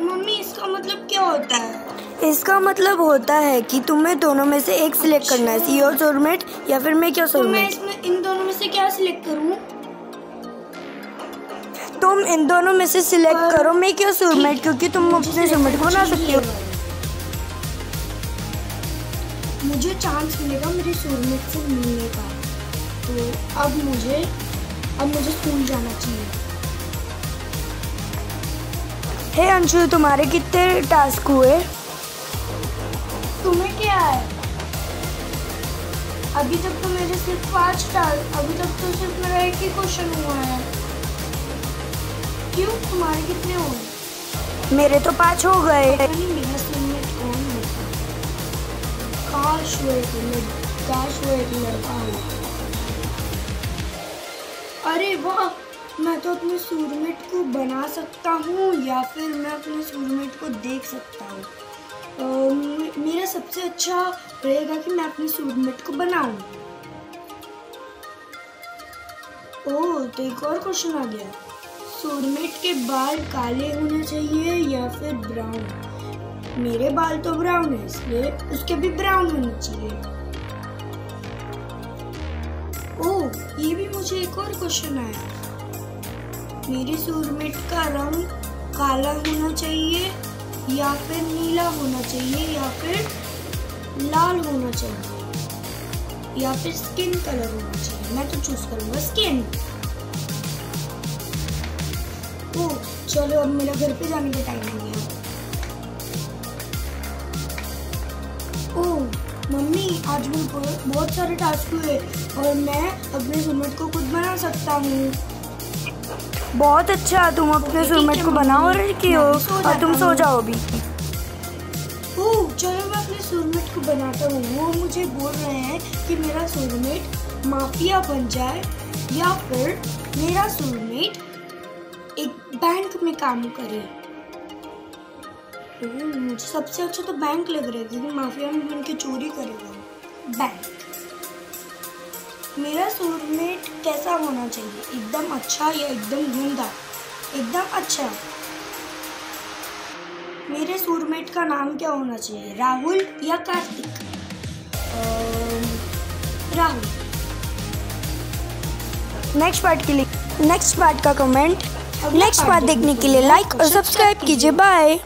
Mummy इसका मतलब क्या होता है? इसका मतलब होता है कि तुम्हें दोनों में से एक सिलेक्ट करना है सी और सोलमेट या फिर मैं क्या तो मैं इसमें इन दोनों में से क्या सिलेक्ट करूँ? तुम इन दोनों में से सिलेक्ट करो मैं क्या सोलमेट क्योंकि तुम अपने सोलमेट को बना सकती हो। मुझे चांस मिलेगा मेरे सोलमेट से मिलने का। तो अब मुझे अब मुझे स्कूल जाना चाहिए। हे अंशु तुम्हारे कितने टास्क हुए? तुम्हें क्या है? अभी तक तो मेरे सिर्फ़ पाँच टास्क अभी तक तो सिर्फ़ मेरा एक ही क्वेश्चन हुआ है। क्यों? तुम्हारे कितने हुए? मेरे तो पाँच हो गए। काश वो एक काश वो एक लड़का हो। अरे वाह! मैं तो अपने सूरमेट को बना सकता हूँ या फिर मैं अपने सूरमेट को देख सकता हूँ। मे- मेरा सबसे अच्छा रहेगा कि मैं अपने सूरमेट को बनाऊँ। ओह तो एक और क्वेश्चन आ गया। सूरमेट के बाल काले होने चाहिए या फिर ब्राउन? मेरे बाल तो ब्राउन है, इसलिए उसके भी ब्राउन होने चाहिए। ओह ये भी मुझे एक और क्वेश्चन आया। मेरे सूरमेट का रंग काला होना चाहिए, या फिर नीला होना चाहिए, या फिर लाल होना चाहिए, या फिर स्किन कलर होना चाहिए। मैं तो चूज़ करूँगा स्किन ओ, चलो अब मेरा घर पे जाने का टाइम हो गया। ओ, मम्मी, आज मेरे बहुत सारे टास्क हुए, और मैं अपने सूरमेट को खुद बना सकता हूँ। बहुत अच्छा तुम अपने सोलमेट को बनाओ और। की हो और तुम सो जाओ अभी। चलो मैं अपने सूरमेट को बनाता हूँ। वो मुझे बोल रहे हैं कि मेरा सूरमेट माफिया बन जाए या फिर मेरा सूरमेट एक बैंक में काम करे। मुझे सबसे अच्छा तो बैंक लग रहा है क्योंकि माफिया में बन के चोरी करेगा। बैंक मेरा सूरमेट कैसा होना चाहिए? एकदम अच्छा या एकदम गंदा? एकदम अच्छा। मेरे सूरमेट का नाम क्या होना चाहिए? राहुल या कार्तिक? राहुल। नेक्स्ट पार्ट के लिए नेक्स्ट पार्ट का कमेंट नेक्स्ट पार्ट देखने के लिए लाइक और सब्सक्राइब कीजिए। बाय